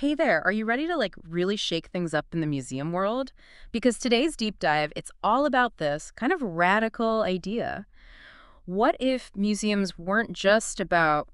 Hey there, are you ready to like really shake things up in the museum world? Because today's deep dive, it's all about this kind of radical idea. What if museums weren't just about,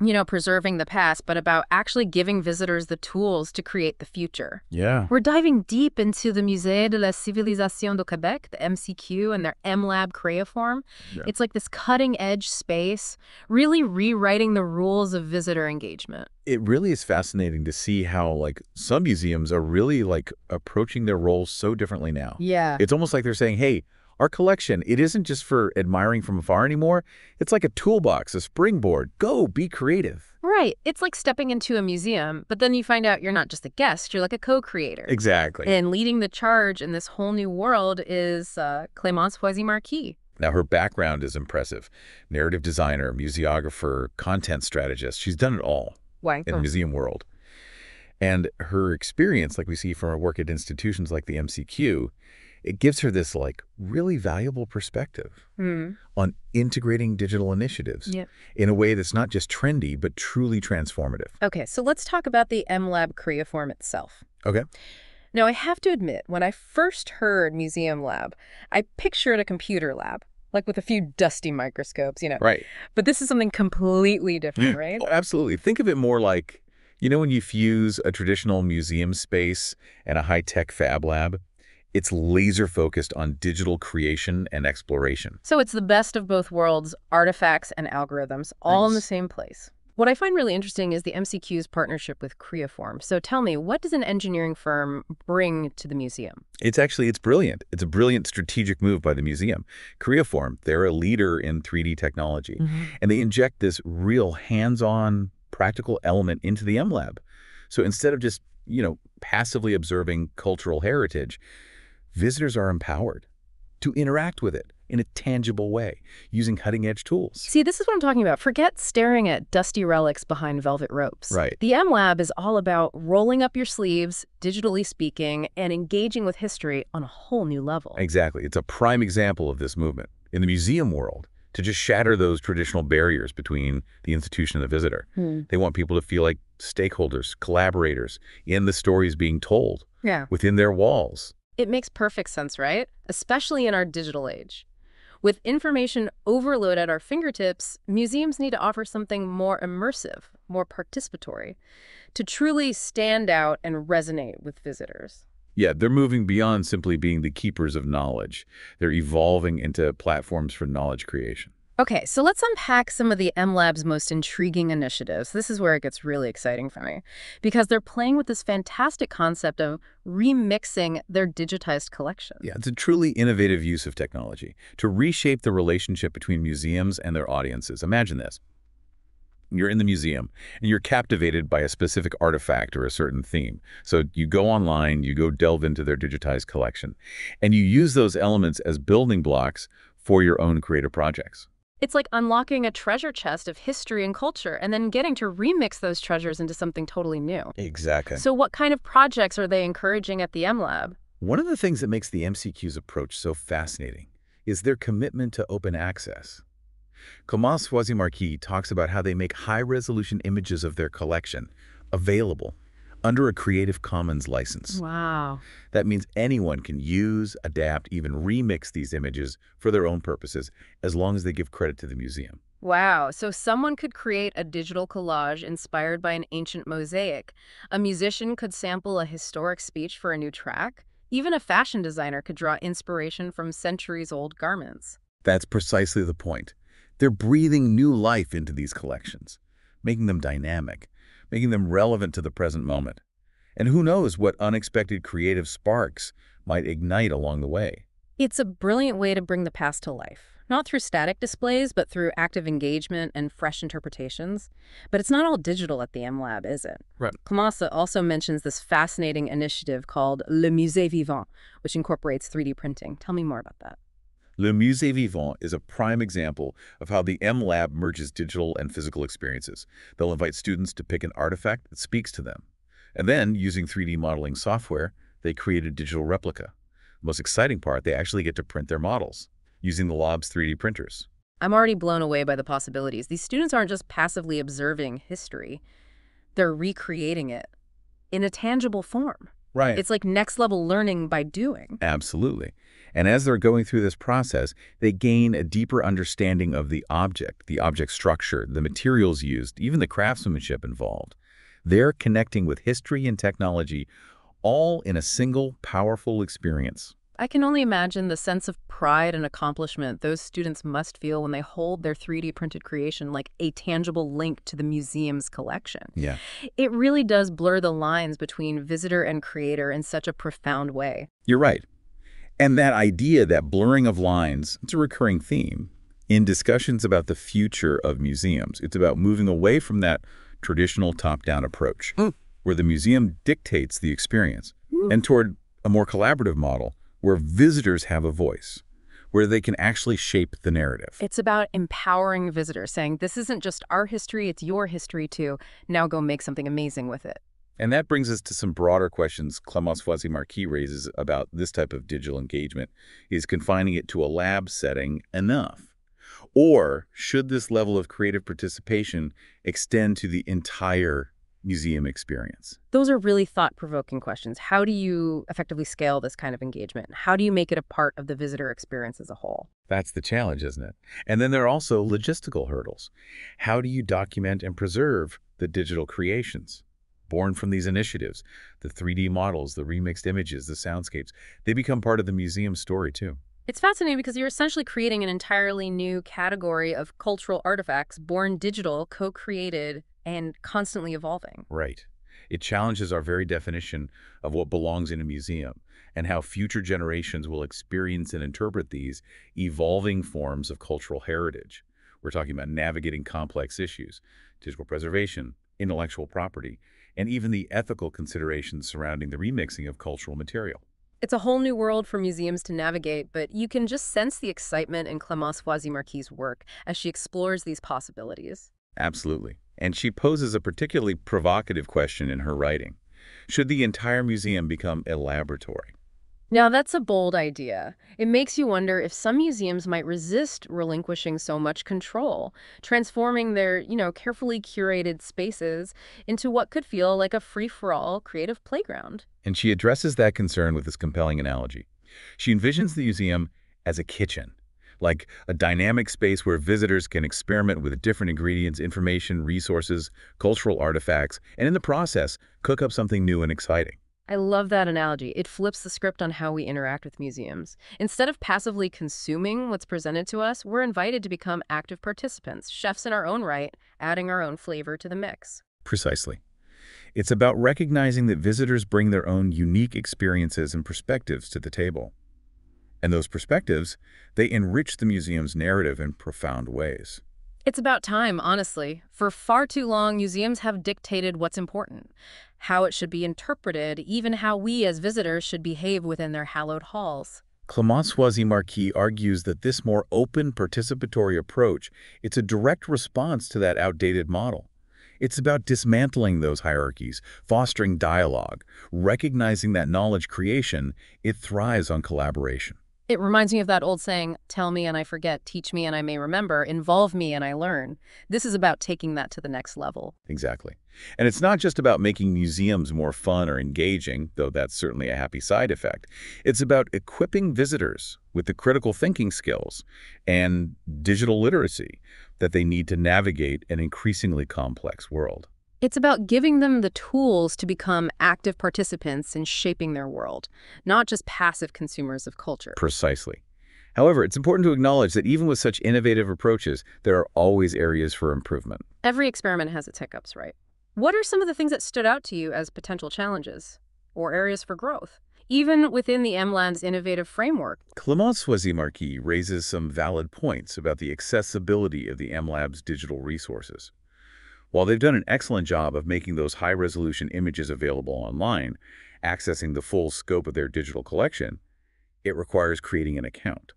you know, preserving the past, but about actually giving visitors the tools to create the future? Yeah. We're diving deep into the Musée de la Civilisation du Québec, the MCQ, and their MLab Creaform. Yeah. It's like this cutting edge space, really rewriting the rules of visitor engagement. It really is fascinating to see how, like, some museums are really, like, approaching their roles so differently now. Yeah. It's almost like they're saying, hey, our collection, it isn't just for admiring from afar anymore. It's like a toolbox, a springboard. Go, be creative. Right. It's like stepping into a museum, but then you find out you're not just a guest, you're like a co-creator. Exactly. And leading the charge in this whole new world is uh, Clémence Foisy-Marquis. Now, her background is impressive. Narrative designer, museographer, content strategist. She's done it all Why? in the museum world. And her experience, like we see from her work at institutions like the MCQ, it gives her this, like, really valuable perspective Hmm. on integrating digital initiatives Yep. in a way that's not just trendy, but truly transformative. Okay, so let's talk about the MLab Creaform itself. Okay. Now, I have to admit, when I first heard Museum Lab, I pictured a computer lab, like with a few dusty microscopes, you know. Right. But this is something completely different, right? Oh, absolutely. Think of it more like, you know, when you fuse a traditional museum space and a high-tech fab lab, it's laser focused on digital creation and exploration. So it's the best of both worlds, artifacts and algorithms, all in the same place. What I find really interesting is the MCQ's partnership with Creaform. So tell me, what does an engineering firm bring to the museum? It's actually, it's brilliant. It's a brilliant strategic move by the museum. Creaform, they're a leader in 3D technology, mm-hmm. and they inject this real hands-on practical element into the MLab. So instead of just, you know, passively observing cultural heritage, visitors are empowered to interact with it in a tangible way using cutting-edge tools. See, this is what I'm talking about. Forget staring at dusty relics behind velvet ropes. Right. The MLab is all about rolling up your sleeves, digitally speaking, and engaging with history on a whole new level. Exactly. It's a prime example of this movement in the museum world to just shatter those traditional barriers between the institution and the visitor. Hmm. They want people to feel like stakeholders, collaborators in the stories being told Yeah. within their walls. It makes perfect sense, right? Especially in our digital age. With information overload at our fingertips, museums need to offer something more immersive, more participatory, to truly stand out and resonate with visitors. Yeah, they're moving beyond simply being the keepers of knowledge. They're evolving into platforms for knowledge creation. Okay, so let's unpack some of the MLab's most intriguing initiatives. This is where it gets really exciting for me, because they're playing with this fantastic concept of remixing their digitized collections. Yeah, it's a truly innovative use of technology to reshape the relationship between museums and their audiences. Imagine this. You're in the museum and you're captivated by a specific artifact or a certain theme. So you go online, you go delve into their digitized collection, and you use those elements as building blocks for your own creative projects. It's like unlocking a treasure chest of history and culture and then getting to remix those treasures into something totally new. Exactly. So what kind of projects are they encouraging at the MLab? One of the things that makes the MCQ's approach so fascinating is their commitment to open access. Clémence Foisy-Marquis talks about how they make high-resolution images of their collection available under a Creative Commons license. Wow. That means anyone can use, adapt, even remix these images for their own purposes, as long as they give credit to the museum. Wow. So someone could create a digital collage inspired by an ancient mosaic. A musician could sample a historic speech for a new track. Even a fashion designer could draw inspiration from centuries-old garments. That's precisely the point. They're breathing new life into these collections, making them dynamic, making them relevant to the present moment. And who knows what unexpected creative sparks might ignite along the way. It's a brilliant way to bring the past to life. Not through static displays, but through active engagement and fresh interpretations. But it's not all digital at the MLab, is it? Right. Clémence also mentions this fascinating initiative called Le Musée Vivant, which incorporates 3D printing. Tell me more about that. Le Musée Vivant is a prime example of how the M Lab merges digital and physical experiences. They'll invite students to pick an artifact that speaks to them. And then, using 3D modeling software, they create a digital replica. The most exciting part, they actually get to print their models using the Lab's 3D printers. I'm already blown away by the possibilities. These students aren't just passively observing history, they're recreating it in a tangible form. Right. It's like next level learning by doing. Absolutely. And as they're going through this process, they gain a deeper understanding of the object, the object structure, the materials used, even the craftsmanship involved. They're connecting with history and technology all in a single powerful experience. I can only imagine the sense of pride and accomplishment those students must feel when they hold their 3D printed creation like a tangible link to the museum's collection. Yeah. It really does blur the lines between visitor and creator in such a profound way. You're right. And that idea, that blurring of lines, it's a recurring theme in discussions about the future of museums. It's about moving away from that traditional top-down approach, Mm. where the museum dictates the experience, Mm. and toward a more collaborative model where visitors have a voice, where they can actually shape the narrative. It's about empowering visitors, saying, this isn't just our history, it's your history too. Now go make something amazing with it. And that brings us to some broader questions Clémence Foisy-Marquis raises about this type of digital engagement. Is confining it to a lab setting enough? Or should this level of creative participation extend to the entire museum experience? Those are really thought-provoking questions. How do you effectively scale this kind of engagement? How do you make it a part of the visitor experience as a whole? That's the challenge, isn't it? And then there are also logistical hurdles. How do you document and preserve the digital creations? Born from these initiatives, the 3D models, the remixed images, the soundscapes, they become part of the museum's story too. It's fascinating because you're essentially creating an entirely new category of cultural artifacts, born digital, co-created, and constantly evolving. Right. It challenges our very definition of what belongs in a museum and how future generations will experience and interpret these evolving forms of cultural heritage. We're talking about navigating complex issues, digital preservation, intellectual property, and even the ethical considerations surrounding the remixing of cultural material. It's a whole new world for museums to navigate, but you can just sense the excitement in Clémence Foisy-Marquis' work as she explores these possibilities. Absolutely. And she poses a particularly provocative question in her writing. Should the entire museum become a laboratory? Now, that's a bold idea. It makes you wonder if some museums might resist relinquishing so much control, transforming their, you know, carefully curated spaces into what could feel like a free-for-all creative playground. And she addresses that concern with this compelling analogy. She envisions the museum as a kitchen, like a dynamic space where visitors can experiment with different ingredients, information, resources, cultural artifacts, and in the process, cook up something new and exciting. I love that analogy. It flips the script on how we interact with museums. Instead of passively consuming what's presented to us, we're invited to become active participants, chefs in our own right, adding our own flavor to the mix. Precisely. It's about recognizing that visitors bring their own unique experiences and perspectives to the table. And those perspectives, they enrich the museum's narrative in profound ways. It's about time, honestly. For far too long, museums have dictated what's important, how it should be interpreted, even how we as visitors should behave within their hallowed halls. Clémence Foisy-Marquis argues that this more open, participatory approach, it's a direct response to that outdated model. It's about dismantling those hierarchies, fostering dialogue, recognizing that knowledge creation, it thrives on collaboration. It reminds me of that old saying, tell me and I forget, teach me and I may remember, involve me and I learn. This is about taking that to the next level. Exactly. And it's not just about making museums more fun or engaging, though that's certainly a happy side effect. It's about equipping visitors with the critical thinking skills and digital literacy that they need to navigate an increasingly complex world. It's about giving them the tools to become active participants in shaping their world, not just passive consumers of culture. Precisely. However, it's important to acknowledge that even with such innovative approaches, there are always areas for improvement. Every experiment has its hiccups, right? What are some of the things that stood out to you as potential challenges or areas for growth? Even within the MLab's innovative framework. Clémence Foisy-Marquis raises some valid points about the accessibility of the MLab's digital resources. While they've done an excellent job of making those high-resolution images available online, accessing the full scope of their digital collection, it requires creating an account,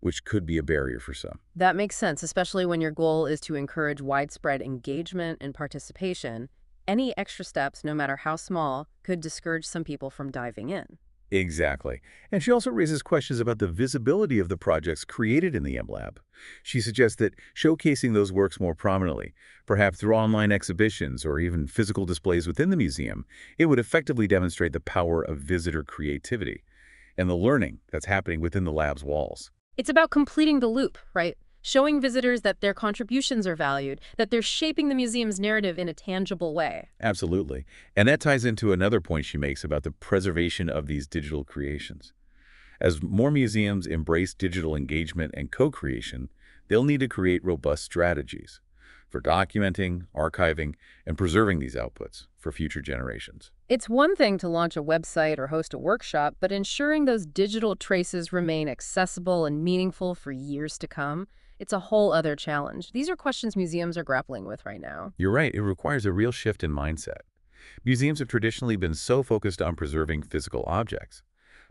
which could be a barrier for some. That makes sense, especially when your goal is to encourage widespread engagement and participation. Any extra steps, no matter how small, could discourage some people from diving in. Exactly. And she also raises questions about the visibility of the projects created in the MLab. She suggests that showcasing those works more prominently, perhaps through online exhibitions or even physical displays within the museum, it would effectively demonstrate the power of visitor creativity and the learning that's happening within the lab's walls. It's about completing the loop, right? Showing visitors that their contributions are valued, that they're shaping the museum's narrative in a tangible way. Absolutely. And that ties into another point she makes about the preservation of these digital creations. As more museums embrace digital engagement and co-creation, they'll need to create robust strategies for documenting, archiving, and preserving these outputs for future generations. It's one thing to launch a website or host a workshop, but ensuring those digital traces remain accessible and meaningful for years to come, it's a whole other challenge. These are questions museums are grappling with right now. You're right, it requires a real shift in mindset. Museums have traditionally been so focused on preserving physical objects,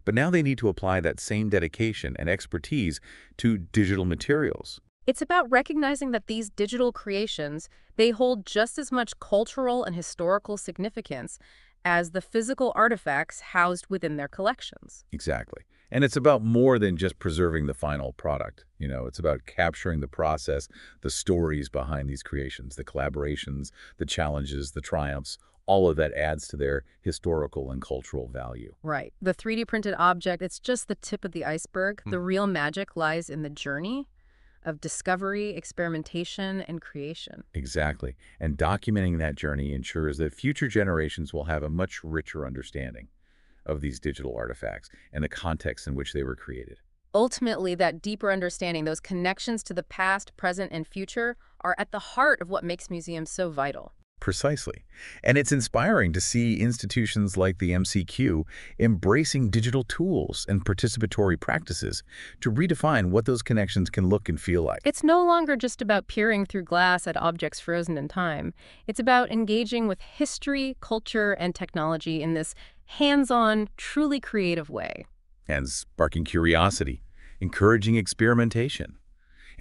but now they need to apply that same dedication and expertise to digital materials. It's about recognizing that these digital creations, they hold just as much cultural and historical significance as the physical artifacts housed within their collections. Exactly. And it's about more than just preserving the final product. You know, it's about capturing the process, the stories behind these creations, the collaborations, the challenges, the triumphs, all of that adds to their historical and cultural value. Right. The 3D printed object, it's just the tip of the iceberg. Hmm. The real magic lies in the journey of discovery, experimentation, and creation. Exactly. And documenting that journey ensures that future generations will have a much richer understanding of these digital artifacts and the context in which they were created. Ultimately, that deeper understanding, those connections to the past, present, and future, are at the heart of what makes museums so vital. Precisely. And it's inspiring to see institutions like the MCQ embracing digital tools and participatory practices to redefine what those connections can look and feel like. It's no longer just about peering through glass at objects frozen in time. It's about engaging with history, culture, and technology in this hands-on, truly creative way. And sparking curiosity, encouraging experimentation,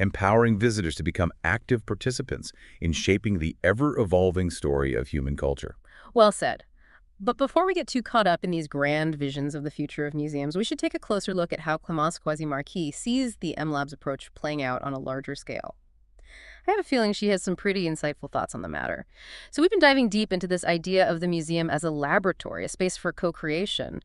empowering visitors to become active participants in shaping the ever-evolving story of human culture. Well said. But before we get too caught up in these grand visions of the future of museums, we should take a closer look at how Clémence Foisy-Marquis sees the MLab's approach playing out on a larger scale. I have a feeling she has some pretty insightful thoughts on the matter. So we've been diving deep into this idea of the museum as a laboratory, a space for co-creation.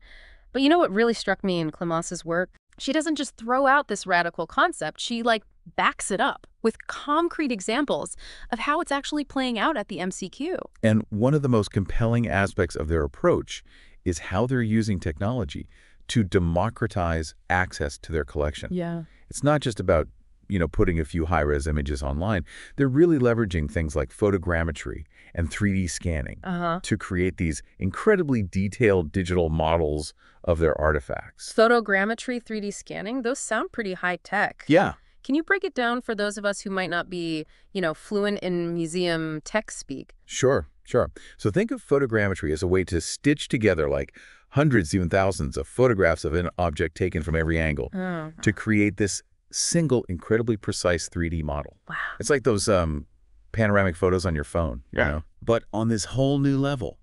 But you know what really struck me in Clémence's work? She doesn't just throw out this radical concept, she like backs it up with concrete examples of how it's actually playing out at the MCQ. And one of the most compelling aspects of their approach is how they're using technology to democratize access to their collection. Yeah. It's not just about you know, putting a few high-res images online. They're really leveraging things like photogrammetry and 3D scanning uh -huh. to create these incredibly detailed digital models of their artifacts. Photogrammetry, 3D scanning, those sound pretty high-tech. Yeah. Can you break it down for those of us who might not be, you know, fluent in museum tech speak? Sure, sure. So think of photogrammetry as a way to stitch together like hundreds, even thousands of photographs of an object taken from every angle oh. to create this single, incredibly precise 3D model. Wow. It's like those um, panoramic photos on your phone, yeah. you know? But on this whole new level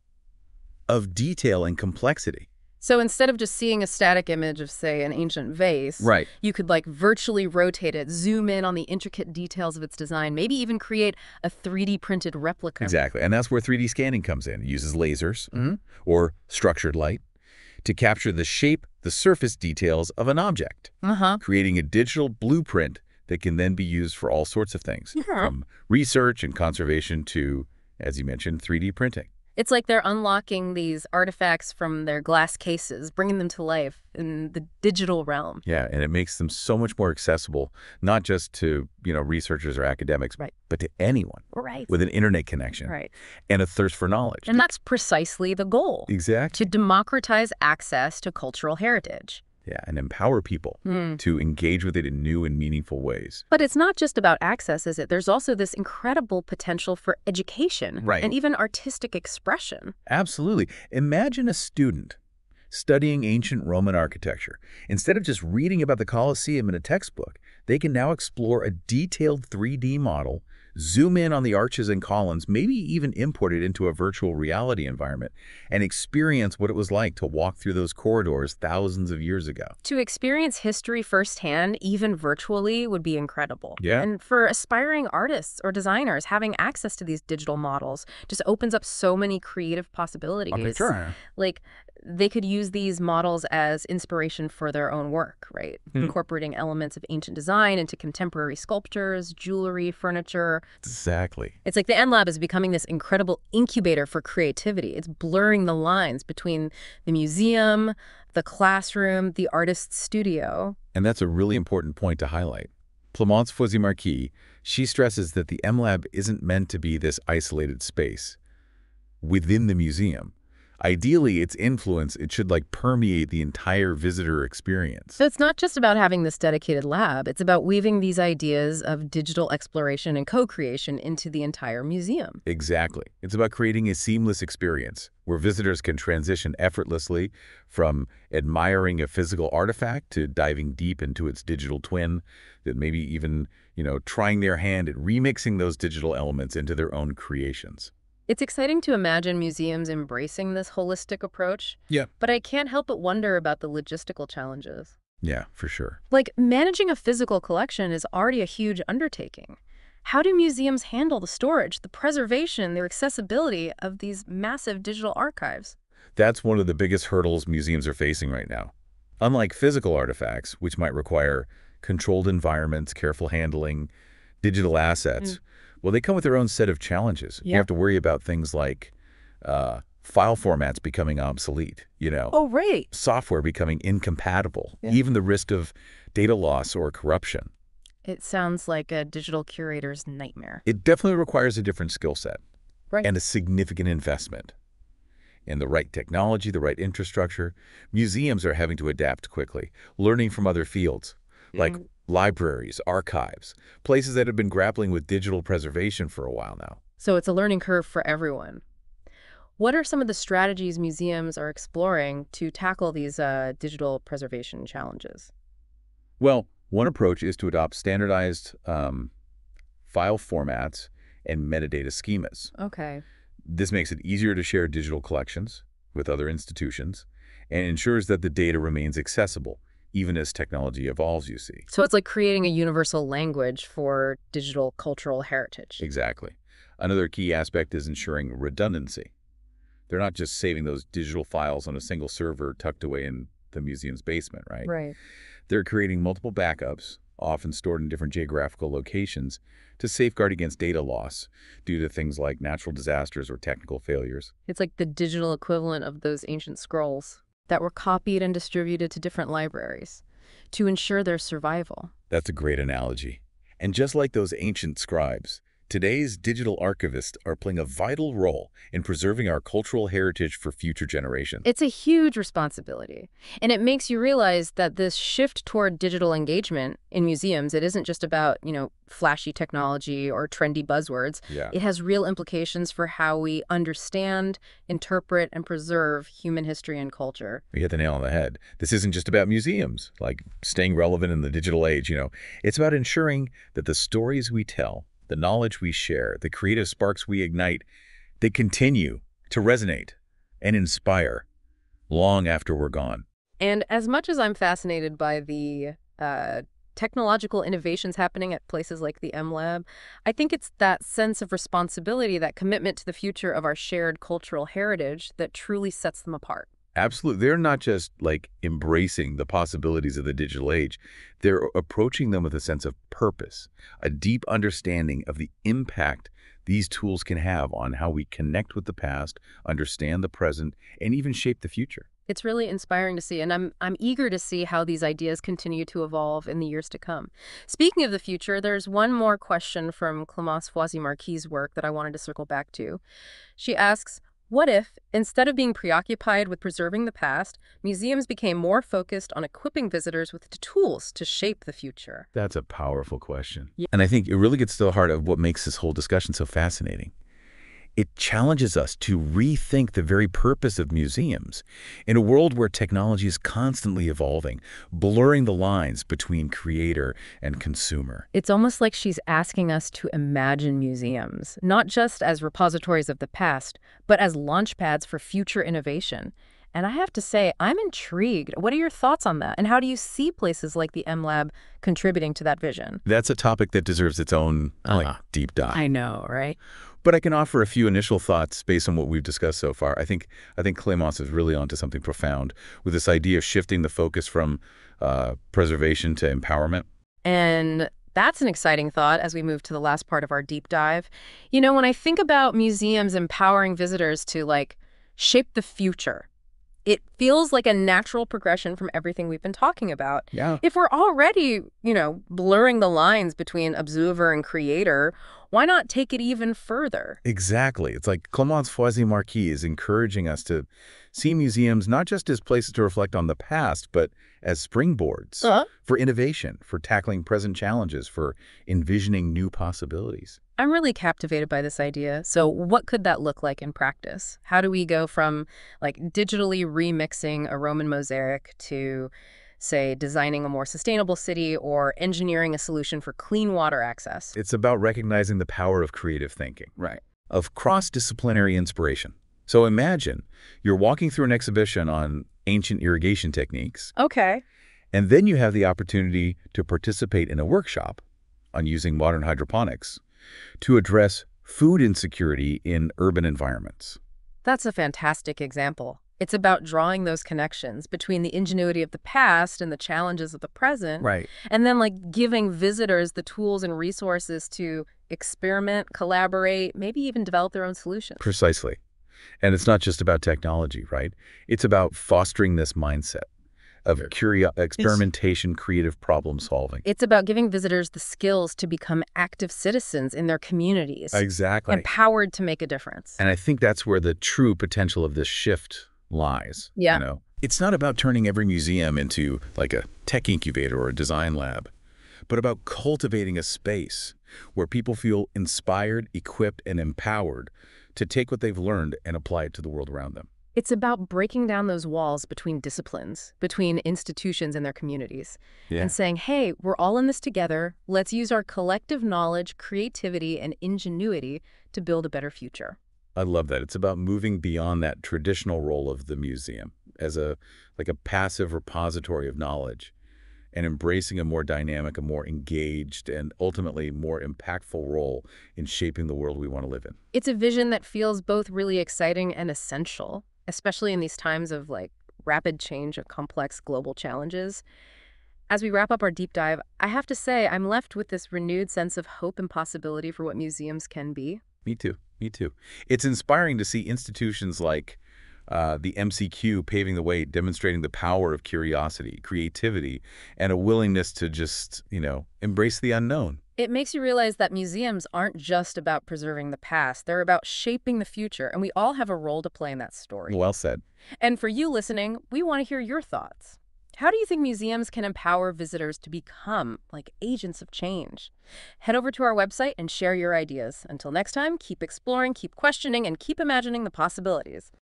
of detail and complexity. So instead of just seeing a static image of, say, an ancient vase, right. you could like virtually rotate it, zoom in on the intricate details of its design, maybe even create a 3D printed replica. Exactly. And that's where 3D scanning comes in. It uses lasers mm -hmm. or structured light to capture the shape, the surface details of an object, uh -huh. creating a digital blueprint that can then be used for all sorts of things, yeah. from research and conservation to, as you mentioned, 3D printing. It's like they're unlocking these artifacts from their glass cases, bringing them to life in the digital realm. Yeah, and it makes them so much more accessible, not just to, you know, researchers or academics, right. but to anyone right. with an internet connection right. and a thirst for knowledge. And that's precisely the goal. Exactly. To democratize access to cultural heritage. Yeah, and empower people mm. to engage with it in new and meaningful ways. But it's not just about access, is it? There's also this incredible potential for education right. and even artistic expression. Absolutely. Imagine a student studying ancient Roman architecture. Instead of just reading about the Colosseum in a textbook, they can now explore a detailed 3D model zoom in on the arches and columns, maybe even import it into a virtual reality environment, and experience what it was like to walk through those corridors thousands of years ago. To experience history firsthand, even virtually, would be incredible. Yeah. And for aspiring artists or designers, having access to these digital models just opens up so many creative possibilities. Like, they could use these models as inspiration for their own work, right? Hmm. Incorporating elements of ancient design into contemporary sculptures, jewelry, furniture. Exactly. It's like the MLab is becoming this incredible incubator for creativity. It's blurring the lines between the museum, the classroom, the artist's studio. And that's a really important point to highlight. Clemence Foisy-Marquis, she stresses that the M Lab isn't meant to be this isolated space within the museum. Ideally, its influence, it should like permeate the entire visitor experience. So it's not just about having this dedicated lab. It's about weaving these ideas of digital exploration and co-creation into the entire museum. Exactly. It's about creating a seamless experience where visitors can transition effortlessly from admiring a physical artifact to diving deep into its digital twin, that maybe even, you know, trying their hand at remixing those digital elements into their own creations. It's exciting to imagine museums embracing this holistic approach. Yeah. But I can't help but wonder about the logistical challenges. Yeah, for sure. Like, managing a physical collection is already a huge undertaking. How do museums handle the storage, the preservation, their accessibility of these massive digital archives? That's one of the biggest hurdles museums are facing right now. Unlike physical artifacts, which might require controlled environments, careful handling, digital assets, mm. Well, they come with their own set of challenges. You have to worry about things like uh, file formats becoming obsolete, you know, Oh, right. software becoming incompatible, Yeah. even the risk of data loss or corruption. It sounds like a digital curator's nightmare. It definitely requires a different skill set Right. and a significant investment. In the right technology, the right infrastructure, museums are having to adapt quickly, learning from other fields, like Mm. Libraries, archives, places that have been grappling with digital preservation for a while now. So it's a learning curve for everyone. What are some of the strategies museums are exploring to tackle these uh, digital preservation challenges? Well, one approach is to adopt standardized um, file formats and metadata schemas. Okay. This makes it easier to share digital collections with other institutions and ensures that the data remains accessible, even as technology evolves, you see. So it's like creating a universal language for digital cultural heritage. Exactly. Another key aspect is ensuring redundancy. They're not just saving those digital files on a single server tucked away in the museum's basement, right? Right. They're creating multiple backups, often stored in different geographical locations, to safeguard against data loss due to things like natural disasters or technical failures. It's like the digital equivalent of those ancient scrolls that were copied and distributed to different libraries to ensure their survival. That's a great analogy. And just like those ancient scribes, today's digital archivists are playing a vital role in preserving our cultural heritage for future generations. It's a huge responsibility. And it makes you realize that this shift toward digital engagement in museums, it isn't just about, you know, flashy technology or trendy buzzwords. yeah. It has real implications for how we understand, interpret, and preserve human history and culture. You hit the nail on the head. This isn't just about museums, like staying relevant in the digital age, you know. It's about ensuring that the stories we tell, the knowledge we share, the creative sparks we ignite, they continue to resonate and inspire long after we're gone. And as much as I'm fascinated by the uh, technological innovations happening at places like the MLab, I think it's that sense of responsibility, that commitment to the future of our shared cultural heritage that truly sets them apart. Absolutely. They're not just like embracing the possibilities of the digital age. They're approaching them with a sense of purpose, a deep understanding of the impact these tools can have on how we connect with the past, understand the present, and even shape the future. It's really inspiring to see, and I'm I'm eager to see how these ideas continue to evolve in the years to come. Speaking of the future, there's one more question from Clemence Foisy-Marquis' work that I wanted to circle back to. She asks, what if, instead of being preoccupied with preserving the past, museums became more focused on equipping visitors with the tools to shape the future? That's a powerful question. Yeah. And I think it really gets to the heart of what makes this whole discussion so fascinating. It challenges us to rethink the very purpose of museums in a world where technology is constantly evolving, blurring the lines between creator and consumer. It's almost like she's asking us to imagine museums, not just as repositories of the past, but as launchpads for future innovation. And I have to say, I'm intrigued. What are your thoughts on that? And how do you see places like the MLab contributing to that vision? That's a topic that deserves its own Uh-huh. deep dive. I know, right? But I can offer a few initial thoughts based on what we've discussed so far. I think I think Clemence is really onto something profound with this idea of shifting the focus from uh, preservation to empowerment. And that's an exciting thought as we move to the last part of our deep dive. You know, when I think about museums empowering visitors to like shape the future, it feels like a natural progression from everything we've been talking about. Yeah. If we're already, you know, blurring the lines between observer and creator, why not take it even further? Exactly. It's like Clemence Foisy Marquis is encouraging us to see museums not just as places to reflect on the past, but as springboards Uh-huh. for innovation, for tackling present challenges, for envisioning new possibilities. I'm really captivated by this idea. So what could that look like in practice? How do we go from like digitally remixing a Roman mosaic to say designing a more sustainable city or engineering a solution for clean water access? It's about recognizing the power of creative thinking. Right. of cross-disciplinary inspiration. So imagine you're walking through an exhibition on ancient irrigation techniques, Okay. and then you have the opportunity to participate in a workshop on using modern hydroponics to address food insecurity in urban environments. That's a fantastic example. It's about drawing those connections between the ingenuity of the past and the challenges of the present. Right. And then like giving visitors the tools and resources to experiment, collaborate, maybe even develop their own solutions. Precisely. And it's not just about technology, right? It's about fostering this mindset of curio- experimentation, creative problem solving. It's about giving visitors the skills to become active citizens in their communities, Exactly. empowered to make a difference. And I think that's where the true potential of this shift lies. Yeah. You know, it's not about turning every museum into like a tech incubator or a design lab, but about cultivating a space where people feel inspired, equipped, and empowered to take what they've learned and apply it to the world around them. It's about breaking down those walls between disciplines, between institutions and their communities, and saying, hey, we're all in this together. Let's use our collective knowledge, creativity, and ingenuity to build a better future. I love that. It's about moving beyond that traditional role of the museum as a like a passive repository of knowledge and embracing a more dynamic, a more engaged, and ultimately more impactful role in shaping the world we want to live in. It's a vision that feels both really exciting and essential, especially in these times of like rapid change of complex global challenges. As we wrap up our deep dive, I have to say I'm left with this renewed sense of hope and possibility for what museums can be. Me too. Me too. It's inspiring to see institutions like uh, the MCQ paving the way, demonstrating the power of curiosity, creativity, and a willingness to just, you know, embrace the unknown. It makes you realize that museums aren't just about preserving the past, they're about shaping the future, and we all have a role to play in that story. Well said. And for you listening, we want to hear your thoughts. How do you think museums can empower visitors to become like agents of change? Head over to our website and share your ideas. Until next time, keep exploring, keep questioning, and keep imagining the possibilities.